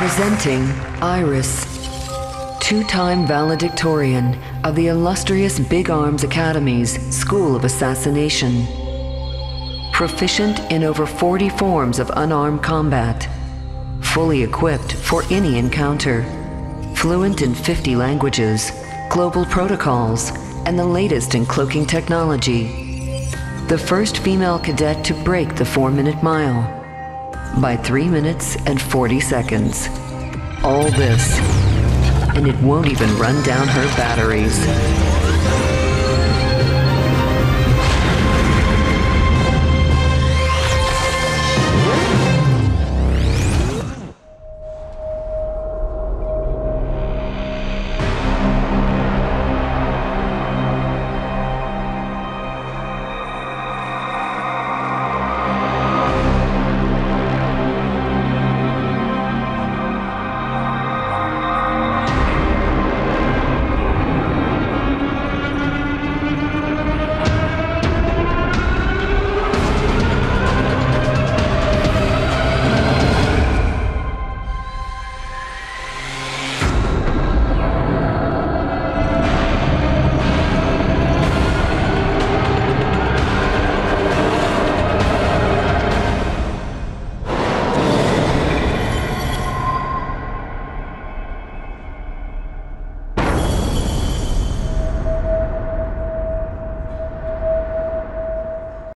Presenting Iris, two time valedictorian of the illustrious Big Arms Academy's School of Assassination. Proficient in over 40 forms of unarmed combat. Fully equipped for any encounter. Fluent in 50 languages, global protocols, and the latest in cloaking technology. The first female cadet to break the four minute mile by 3 minutes and 40 seconds. All this, and it won't even run down her batteries.